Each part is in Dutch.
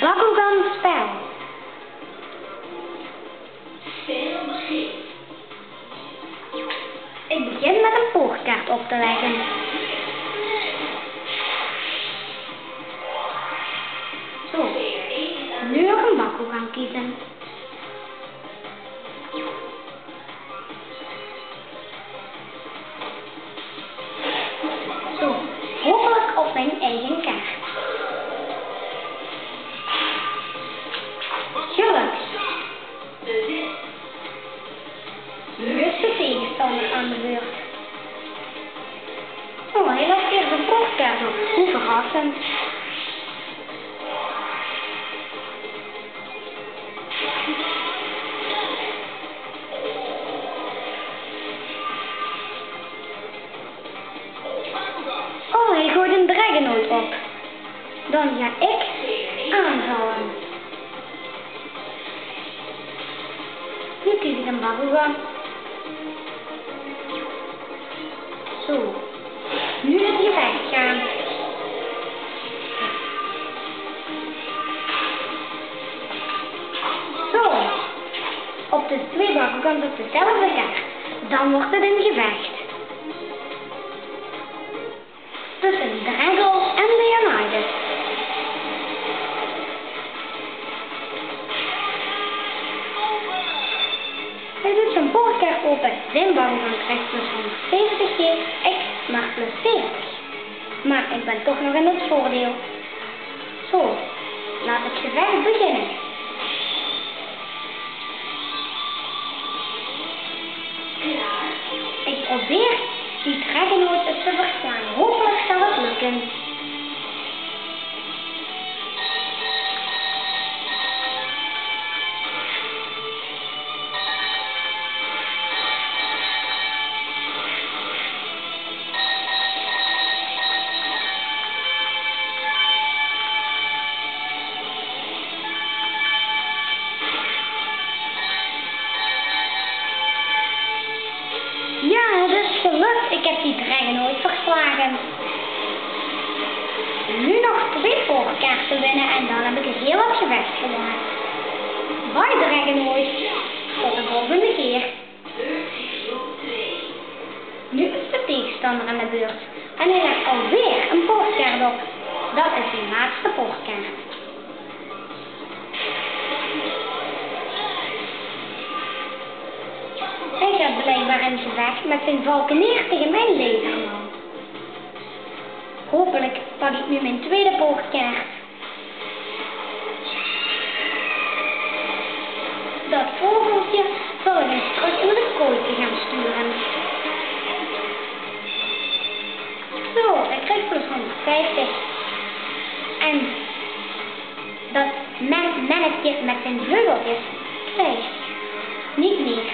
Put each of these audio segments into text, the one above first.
Bakugan spel. Ik begin met een poorkaart op te leggen. Zo, nu nog een Bakugan kiezen. Verrassend. Oh, hij gooit een Dragonoid op. Dan ga ik aanvallen. Nu kies ik een Bakugan. Twee Bakugans op dezelfde kaart. Dan wordt het een gevecht. Tussen Drago en Leonidas. Hij doet zijn voorkaart open. Bakugan krijgt plus 170 G. Ik maar plus 40. Maar ik ben toch nog in het voordeel. Zo, laat het gevecht beginnen. Bye. Winnen en dan heb ik een heel het gevecht gewonnen. Bye Dragonoid. Tot de volgende keer. Nu is de tegenstander aan de beurt. En hij legt alweer een voorkaart op. Dat is zijn laatste voorkaart. Hij gaat blijkbaar in gevecht met zijn valkeneer tegen mijn legerman. Hopelijk pak ik nu mijn tweede poortkaart. 250. En dat men, het met zijn heuveltjes krijgt. Niet meer.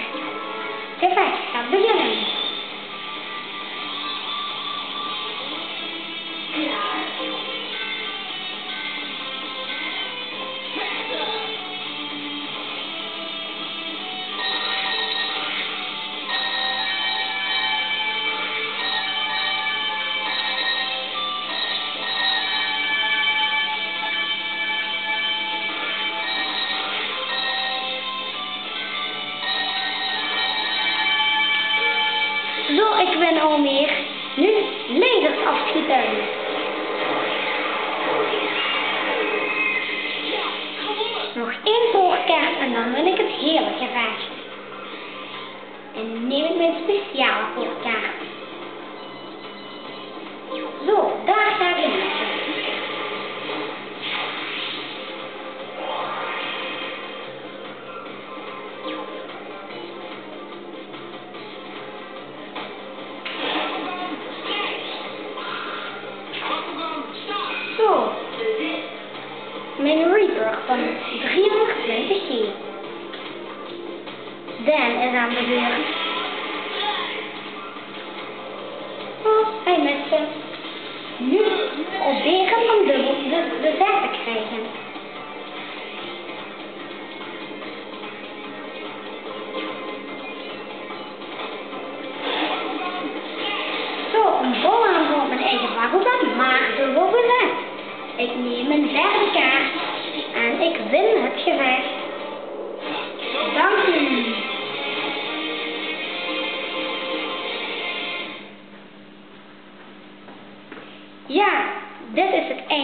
De vijf gaat beginnen. Zo, ik ben al meer. Nu lasers afschieten. Nog één voorkaart en dan win ik het hele gevecht. En neem ik mijn speciale voorkaart. Dan is aan de beurt. Oh, hij miste. Nu proberen om dubbel de, de zet te krijgen. Zo, een bol aanval op mijn eigen Bakugan, maar dubbel bezet. Ik neem mijn derde kaart Ik win het gevecht.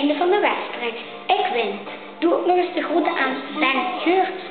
Einde van de wedstrijd. Ik win. Doe ook nog eens de groeten aan Ben Geurt.